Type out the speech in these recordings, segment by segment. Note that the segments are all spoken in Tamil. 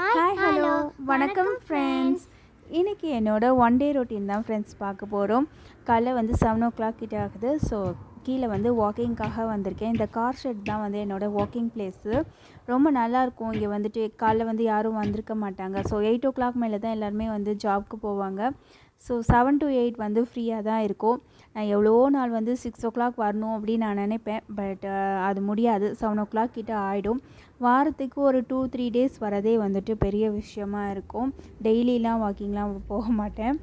ஹாய் ஹலோ வணக்கம் ஃப்ரெண்ட்ஸ் இன்றைக்கி என்னோட ஒன் டே ரொட்டீன் தான் ஃப்ரெண்ட்ஸ் பார்க்க போகிறோம் காலைல வந்து செவன் ஓ கிளாக் கிட்ட ஆகுது. ஸோ கீழே வந்து வாக்கிங்காக வந்திருக்கேன். இந்த கார் ஷெட் தான் வந்து என்னோடய வாக்கிங் பிளேஸு ரொம்ப நல்லாயிருக்கும் இங்கே வந்துட்டு காலைல வந்து யாரும் வந்திருக்க மாட்டாங்க. ஸோ எயிட் ஓ கிளாக் மேலே தான் எல்லாருமே வந்து ஜாப்க்கு போவாங்க. ஸோ செவன் டு எயிட் வந்து ஃப்ரீயாக தான் இருக்கும். நான் எவ்வளோ நாள் வந்து சிக்ஸ் ஓ கிளாக் வரணும் அப்படின்னு நான் நினைப்பேன். பட் அது முடியாது. செவன் ஓ கிளாக் கிட்டே ஆகிடும் வாரத்துக்கு ஒரு டூ த்ரீ டேஸ் வரதே வந்துட்டு பெரிய விஷயமா இருக்கும். டெய்லிலாம் வாக்கிங்லாம் போக மாட்டேன்.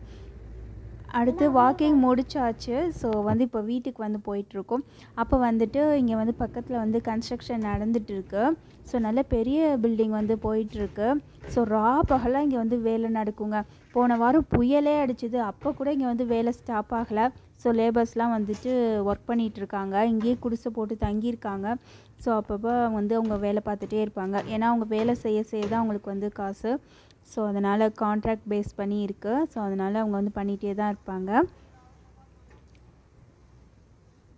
அடுத்து வாக்கிங் முடிச்சாச்சு. ஸோ வந்து இப்போ வீட்டுக்கு வந்து போயிட்டுருக்கோம். அப்போ வந்துட்டு இங்கே வந்து பக்கத்தில் வந்து கன்ஸ்ட்ரக்ஷன் நடந்துட்டுருக்கு. ஸோ நல்ல பெரிய பில்டிங் வந்து போயிட்டுருக்கு. ஸோ ரா பகலாக இங்கே வந்து வேலை நடக்குங்க. போன வாரம் புயலே அடிச்சுது. அப்போ கூட இங்கே வந்து வேலை ஸ்டாப் ஆகலை. ஸோ லேபர்ஸ்லாம் வந்துட்டு ஒர்க் பண்ணிகிட்ருக்காங்க இங்கேயே குடிசை போட்டு தங்கியிருக்காங்க. ஸோ அப்பப்போ வந்து அவங்க வேலை பார்த்துட்டே இருப்பாங்க. ஏன்னா அவங்க வேலை செய்ய செய்ய தான் அவங்களுக்கு வந்து காசு. ஸோ அதனால் கான்ட்ராக்ட் பேஸ் பண்ணி இருக்குது ஸோ அதனால் அவங்க வந்து பண்ணிகிட்டே தான் இருப்பாங்க.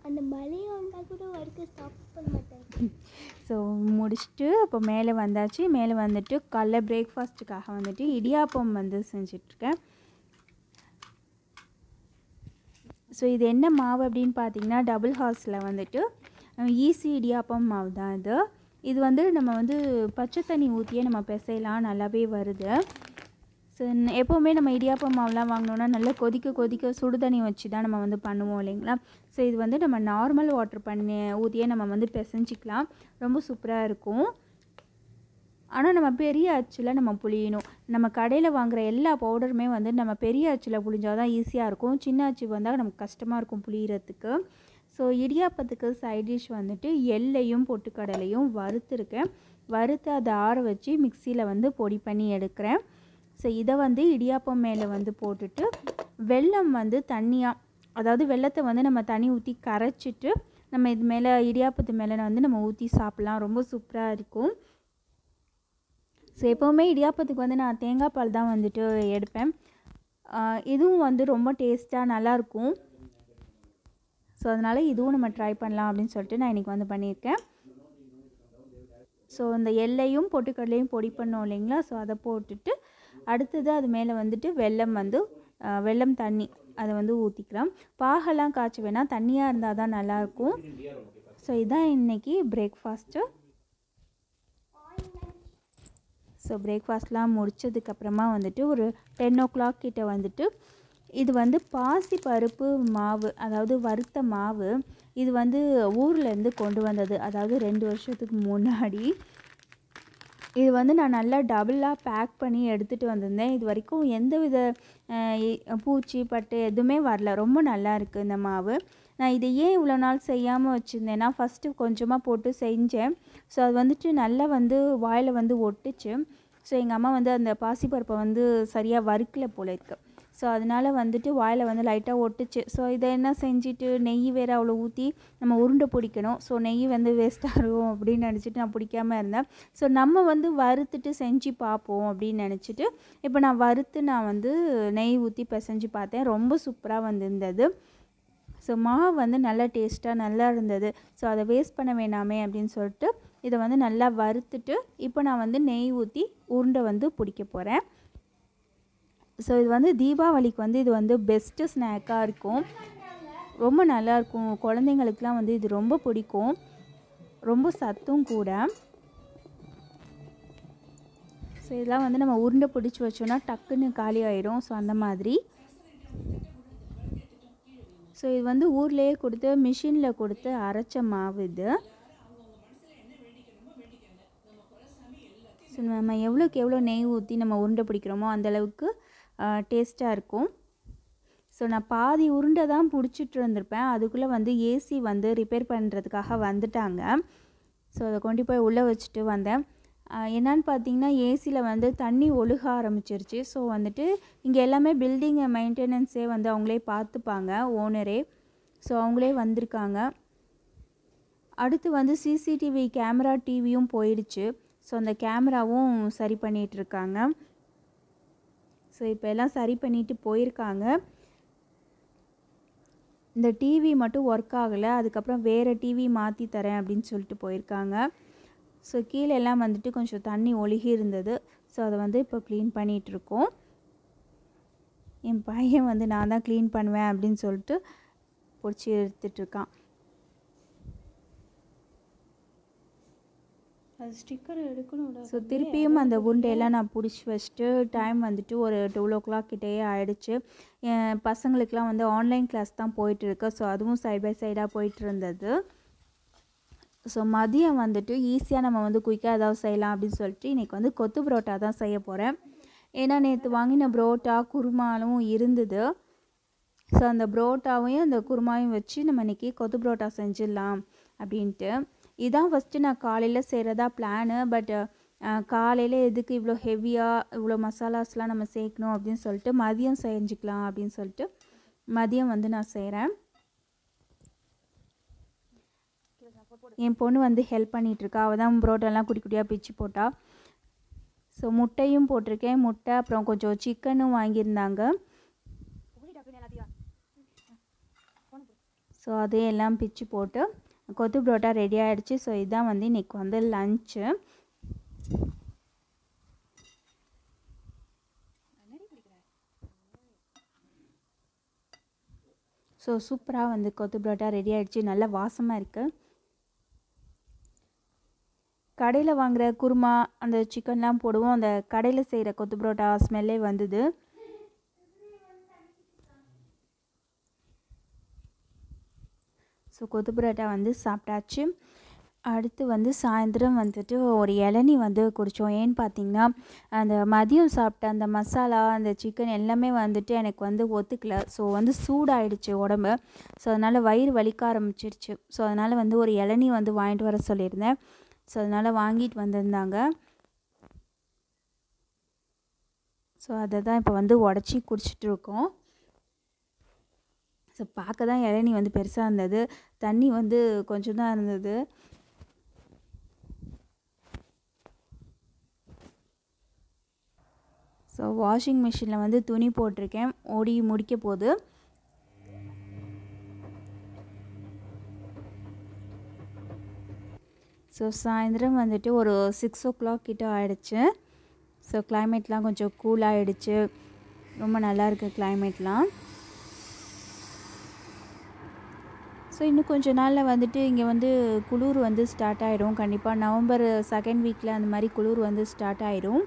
அந்த மழை வந்தால் கூட ஒர்க்கு ஸ்டாப் பண்ண மாட்டாங்க. ஸோ முடிச்சுட்டு இப்போ மேலே வந்தாச்சு. மேலே வந்துட்டு காலைல பிரேக்ஃபாஸ்ட்டுக்காக வந்துட்டு இடியாப்பம் வந்து செஞ்சிட்ருக்கேன். ஸோ இது என்ன மாவு அப்படின்னு பார்த்தீங்கன்னா டபுள் ஹார்ஸில் வந்துட்டு ஈஸி இடியாப்பம் மாவு தான் இது. இது வந்து நம்ம வந்து பச்சை தண்ணி ஊற்றியே நம்ம பிசையலாம் நல்லாவே வருது. ஸோ எப்போவுமே நம்ம இடியாப்பம் மாவுலாம் வாங்கினோன்னா நல்லா கொதிக்க கொதிக்க சுடு தண்ணி வச்சு தான் நம்ம வந்து பண்ணுவோம் இல்லைங்களா? ஸோ இது வந்து நம்ம நார்மல் வாட்டர் பண்ணி ஊற்றியே நம்ம வந்து பிசைஞ்சிக்கலாம். ரொம்ப சூப்பராக இருக்கும். ஆனால் நம்ம பெரிய அச்சில் நம்ம புளியணும் நம்ம கடையில் வாங்குகிற எல்லா பவுடருமே வந்து நம்ம பெரிய அச்சில் புளிஞ்சால் தான் ஈஸியாக இருக்கும். சின்ன அச்சு வந்தால் நமக்கு கஷ்டமாக இருக்கும் புளியறதுக்கு ஸோ இடியாப்பத்துக்கு சைட் டிஷ் வந்துட்டு எள்ளையும் பொட்டுக்கடலையும் வறுத்துருக்கேன். வறுத்து அதை ஆற வச்சு மிக்சியில் வந்து பொடி பண்ணி எடுக்கிறேன். ஸோ இதை வந்து இடியாப்பம் மேலே வந்து போட்டுட்டு வெல்லம் வந்து தண்ணியாக அதாவது வெள்ளத்தை வந்து நம்ம தண்ணி ஊற்றி கரைச்சிட்டு நம்ம இது மேலே இடியாப்பத்து மேலே வந்து நம்ம ஊற்றி சாப்பிட்லாம். ரொம்ப சூப்பராக இருக்கும். ஸோ எப்போவுமே இடியாப்பத்துக்கு வந்து நான் தேங்காய் பால் தான் வந்துட்டு எடுப்பேன். இதுவும் வந்து ரொம்ப டேஸ்ட்டாக நல்லாயிருக்கும் ஸோ அதனால் இதுவும் நம்ம ட்ரை பண்ணலாம் அப்படின்னு சொல்லிட்டு நான் இன்றைக்கி வந்து பண்ணியிருக்கேன். ஸோ இந்த எல்லையும் பொட்டுக்கடலையும் பொடி பண்ணோம் இல்லைங்களா? ஸோ அதை போட்டுட்டு அடுத்தது அது மேலே வந்துட்டு வெல்லம் வந்து வெல்லம் தண்ணி அதை வந்து ஊற்றிக்கலாம் பாகெல்லாம் காய்ச்சி வேணால் தண்ணியாக இருந்தால் தான் நல்லாயிருக்கும். ஸோ இதுதான் இன்றைக்கி பிரேக்ஃபாஸ்ட்டு ஸோ பிரேக்ஃபாஸ்ட்லாம் முடித்ததுக்கப்புறமா வந்துட்டு ஒரு டென் ஓ கிளாக் கிட்டே வந்துட்டு இது வந்து பாசி பருப்பு மாவு அதாவது வறுத்த மாவு இது வந்து ஊர்லேருந்து கொண்டு வந்தது. அதாவது ரெண்டு வருஷத்துக்கு முன்னாடி. இது வந்து நான் நல்லா டபுளாக பேக் பண்ணி எடுத்துகிட்டு வந்திருந்தேன். இது வரைக்கும் எந்த வித பூச்சி பட்டு எதுவுமே வரல. ரொம்ப நல்லா இருக்குது இந்த மாவு. நான் இதை ஏன் இவ்வளோ நாள் செய்யாமல் வச்சுருந்தேன்னா ஃபஸ்ட்டு கொஞ்சமாக போட்டு செஞ்சேன். ஸோ அது வந்துட்டு நல்லா வந்து வாயில் வந்து ஒட்டுச்சு. ஸோ எங்கள் அம்மா வந்து அந்த பாசிப்பருப்பை வந்து சரியாக வறுக்கல போல இருக்குது ஸோ அதனால் வந்துட்டு வாயில் வந்து லைட்டாக ஒட்டுச்சு. ஸோ இதை என்ன செஞ்சுட்டு நெய் வேறு அவ்வளோ ஊற்றி நம்ம உருண்டை பிடிக்கணும். ஸோ நெய் வந்து வேஸ்ட்டாக இருக்கும் அப்படின்னு நினச்சிட்டு நான் பிடிக்காமல் இருந்தேன். ஸோ நம்ம வந்து வறுத்துட்டு செஞ்சு பார்ப்போம் அப்படின்னு நினச்சிட்டு இப்போ நான் வறுத்து நான் வந்து நெய் ஊற்றி பிசைஞ்சு பார்த்தேன். ரொம்ப சூப்பராக வந்திருந்தது. ஸோ மாவு வந்து நல்லா டேஸ்ட்டாக நல்லா இருந்தது. ஸோ அதை வேஸ்ட் பண்ண வேணாமே அப்படின்னு சொல்லிட்டு இதை வந்து நல்லா வறுத்துட்டு இப்போ நான் வந்து நெய் ஊற்றி உருண்டை வந்து பிடிக்க போகிறேன் ஸோ இது வந்து தீபாவளிக்கு வந்து இது வந்து பெஸ்ட்டு ஸ்நாக்காக இருக்கும். ரொம்ப நல்லாயிருக்கும் குழந்தைங்களுக்குலாம் வந்து இது ரொம்ப பிடிக்கும். ரொம்ப சத்தும் கூட. ஸோ இதெல்லாம் வந்து நம்ம உருண்டை பிடிச்சி வச்சோன்னா டக்குன்னு காலி ஆயிடும் ஸோ அந்த மாதிரி. ஸோ இது வந்து ஊர்லேயே கொடுத்து மிஷினில் கொடுத்து அரைச்ச மாவு இது. ஸோ நம்ம எவ்வளோக்கு எவ்வளோ நெய் ஊற்றி நம்ம உருண்டை பிடிக்கிறோமோ அந்தளவுக்கு டேஸ்ட்டாக இருக்கும். ஸோ நான் பாதி உருண்டை தான் பிடிச்சிட்டு இருந்திருப்பேன். அதுக்குள்ளே வந்து ஏசி வந்து ரிப்பேர் பண்ணுறதுக்காக வந்துட்டாங்க. ஸோ அதை கொண்டு போய் உள்ளே வச்சுட்டு வந்தேன். என்னன்னு பார்த்தீங்கன்னா ஏசியில் வந்து தண்ணி ஒழுக ஆரம்பிச்சிருச்சு. ஸோ வந்துட்டு இங்கே எல்லாமே பில்டிங் மெயின்டெனன்ஸே வந்து அவங்களே பார்த்துப்பாங்க ஓனரே ஸோ அவங்களே வந்திருக்காங்க. அடுத்து வந்து சிசிடிவி கேமரா டிவியும் போயிடுச்சு. ஸோ அந்த கேமராவும் சரி பண்ணிகிட்ருக்காங்க ஸோ இப்போ எல்லாம் சரி பண்ணிட்டு போயிருக்காங்க. இந்த டிவி மட்டும் ஒர்க் ஆகலை. அதுக்கப்புறம் வேறு டிவி மாற்றி தரேன் அப்படின்னு சொல்லிட்டு போயிருக்காங்க. ஸோ கீழே எல்லாம் வந்துட்டு கொஞ்சம் தண்ணி ஒழுகி இருந்தது. ஸோ அதை வந்து இப்போ க்ளீன் பண்ணிகிட்ருக்கோம் என் பையன் வந்து நான் தான் க்ளீன் பண்ணுவேன் அப்படின்னு சொல்லிட்டு பிடிச்சி எடுத்துகிட்ருக்கான் அது ஸ்டிக்கர் எடுக்கணும்டா ஸோ திருப்பியும் அந்த உருண்டையெல்லாம் நான் பிடிச்சி வச்சுட்டு டைம் வந்துட்டு ஒரு டுவெல் ஓ கிளாக் கிட்டேயே ஆயிடுச்சு. என் பசங்களுக்கெலாம் வந்து ஆன்லைன் கிளாஸ் தான் போயிட்டுருக்கு ஸோ அதுவும் சைட் பை சைடாக போயிட்டு இருந்தது. ஸோ மதியம் வந்துட்டு ஈஸியாக நம்ம வந்து குயிக்காக ஏதாவது செய்யலாம் அப்படின்னு சொல்லிட்டு இன்றைக்கி வந்து கொத்து புரோட்டா தான் செய்ய போகிறேன் ஏன்னா நேற்று வாங்கின புரோட்டா குருமாலும் இருந்தது. ஸோ அந்த புரோட்டாவையும் அந்த குருமாவையும் வச்சு நம்ம இன்றைக்கி கொத்து புரோட்டா செஞ்சிடலாம் அப்படின்ட்டு. இதான் ஃபஸ்ட்டு நான் காலையில் செய்கிறதா பிளானு பட் காலையில் எதுக்கு இவ்வளோ ஹெவியாக இவ்வளோ மசாலாஸ்லாம் நம்ம சேர்க்கணும் அப்படின்னு சொல்லிட்டு மதியம் செஞ்சுக்கலாம் அப்படின்னு சொல்லிட்டு மதியம் வந்து நான் செய்கிறேன் என் பொண்ணு வந்து ஹெல்ப் பண்ணிகிட்ருக்கா அவள் தான் புரோட்டாலாம் குட்டி குட்டியாக பிச்சு போட்டா. ஸோ முட்டையும் போட்டிருக்கேன். முட்டை அப்புறம் கொஞ்சம் சிக்கனும் வாங்கியிருந்தாங்க. ஸோ அதையெல்லாம் பிச்சு போட்டு கொத்து புரோட்டா ரெடி ஆகிடுச்சு ஸோ இதுதான் வந்து இன்றைக்கி வந்து லஞ்சு ஸோ சூப்பராக வந்து கொத்து புரோட்டா ரெடி ஆகிடுச்சு நல்ல வாசமாக இருக்குது கடையில் வாங்குகிற குருமா அந்த சிக்கன்லாம் போடுவோம். அந்த கடையில் செய்கிற கொத்து புரோட்டா ஸ்மெல்லே வந்தது. ஸோ கொத்து புரோட்டா வந்து சாப்பிட்டாச்சு. அடுத்து வந்து சாயந்தரம் வந்துட்டு ஒரு இளநி வந்து குடித்தோம் ஏன்னு பார்த்தீங்கன்னா அந்த மதியம் சாப்பிட்ட அந்த மசாலா அந்த சிக்கன் எல்லாமே வந்துட்டு எனக்கு வந்து ஒத்துக்கல. ஸோ வந்து சூடாயிடுச்சு உடம்பு. ஸோ அதனால் வயிறு வலிக்க ஆரம்பிச்சிருச்சு. ஸோ அதனால் வந்து ஒரு இளநி வந்து வாங்கிட்டு வர சொல்லியிருந்தேன். ஸோ அதனால் வாங்கிட்டு வந்திருந்தாங்க. ஸோ அதை தான் இப்போ வந்து உடச்சி குடிச்சிட்ருக்கோம் இருக்கோம். ஸோ பார்க்க தான் இளநி வந்து பெருசாக இருந்தது. தண்ணி வந்து கொஞ்சம் தான் இருந்தது. ஸோ வாஷிங் மிஷினில் வந்து துணி போட்டிருக்கேன். ஓடி முடிக்க போகுது. ஸோ சாயந்தரம் வந்துட்டு ஒரு சிக்ஸ் ஓ கிளாக் கிட்ட ஆகிடுச்சு ஸோ கிளைமேட்லாம் கொஞ்சம் கூல் ஆகிடுச்சு ரொம்ப நல்லா இருக்குது கிளைமேட்லாம் ஸோ இன்னும் கொஞ்ச நாளில் வந்துட்டு இங்கே வந்து குளிர் வந்து ஸ்டார்ட் ஆகிடும் கண்டிப்பாக நவம்பர் செகண்ட் வீக்கில் அந்த மாதிரி குளிர் வந்து ஸ்டார்ட் ஆகிடும்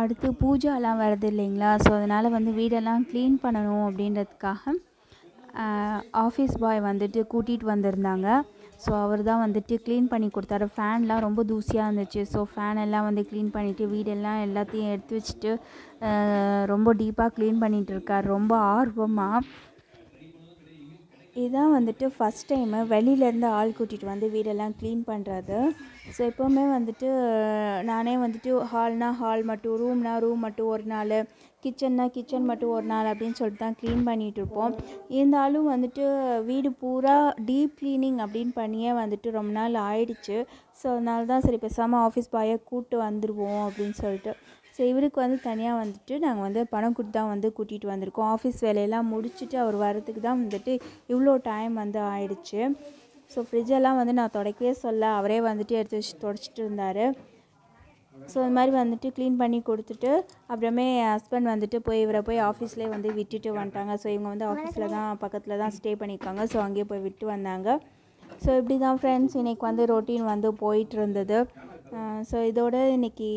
அடுத்து பூஜாலாம் வருது இல்லைங்களா? ஸோ அதனால் வந்து வீடெல்லாம் க்ளீன் பண்ணணும் அப்படின்றதுக்காக ஆஃபீஸ் பாய் வந்துட்டு கூட்டிகிட்டு வந்திருந்தாங்க. ஸோ அவர் தான் வந்துட்டு க்ளீன் பண்ணி கொடுத்தாரு. ஃபேன்லாம் ரொம்ப தூசியாக இருந்துச்சு. ஸோ ஃபேன் எல்லாம் வந்து க்ளீன் பண்ணிவிட்டு வீடெல்லாம் எல்லாத்தையும் எடுத்து வச்சுட்டு ரொம்ப டீப்பாக க்ளீன் பண்ணிகிட்டு இருக்கார். ரொம்ப ஆர்வமாக இதுதான் வந்துட்டு ஃபஸ்ட் டைமு வெளியிலேருந்து ஆள் கூட்டிகிட்டு வந்து வீடெல்லாம் க்ளீன் பண்ணுறது ஸோ எப்போவுமே வந்துட்டு நானே வந்துட்டு ஹால்னால் ஹால் மட்டும் ரூம்னால் ரூம் மட்டும் ஒரு நாள் கிச்சன்னா கிச்சன் மட்டும் ஒரு நாள் அப்படின்னு சொல்லிட்டு தான் க்ளீன் பண்ணிகிட்ருப்போம் இருந்தாலும் வந்துட்டு வீடு பூரா டீப் க்ளீனிங் அப்படின்னு பண்ணியே வந்துட்டு ரொம்ப நாள் ஆயிடுச்சு. ஸோ அதனால தான் சரி பேசாமல் ஆஃபீஸ் பாயை கூப்பிட்டு வந்துடுவோம் அப்படின்னு சொல்லிட்டு. ஸோ இவருக்கு வந்து தனியாக வந்துட்டு நாங்கள் வந்து பணம் கொடுத்து தான் வந்து கூட்டிகிட்டு வந்திருக்கோம். ஆஃபீஸ் வேலையெல்லாம் முடிச்சுட்டு அவர் வரதுக்கு தான் வந்துட்டு இவ்வளோ டைம் வந்து ஆயிடுச்சு. ஸோ ஃப்ரிட்ஜெல்லாம் வந்து நான் துடைக்கவே சொல்ல அவரே வந்துட்டு எடுத்து வச்சு தொடச்சிட்டு இருந்தார். ஸோ அது மாதிரி வந்துட்டு க்ளீன் பண்ணி கொடுத்துட்டு அப்புறமே என் ஹஸ்பண்ட் வந்துட்டு போய் இவரை போய் ஆஃபீஸ்லேயே வந்து விட்டுட்டு வந்துட்டாங்க. ஸோ இவங்க வந்து ஆஃபீஸில் தான் பக்கத்தில் தான் ஸ்டே பண்ணியிருக்காங்க. ஸோ அங்கேயே போய் விட்டு வந்தாங்க. ஸோ இப்படி தான் ஃப்ரெண்ட்ஸ் இன்றைக்கி வந்து ரொட்டீன் வந்து போயிட்டு இருந்தது ஸோ இதோட இன்றைக்கி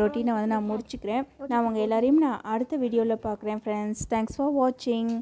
ரொட்டீனை வந்து நான் முடிச்சுக்கிறேன். நான் அவங்க எல்லோரையும் நான் அடுத்த வீடியோவில் பார்க்குறேன் ஃப்ரெண்ட்ஸ் தேங்க்ஸ் ஃபார் வாட்சிங்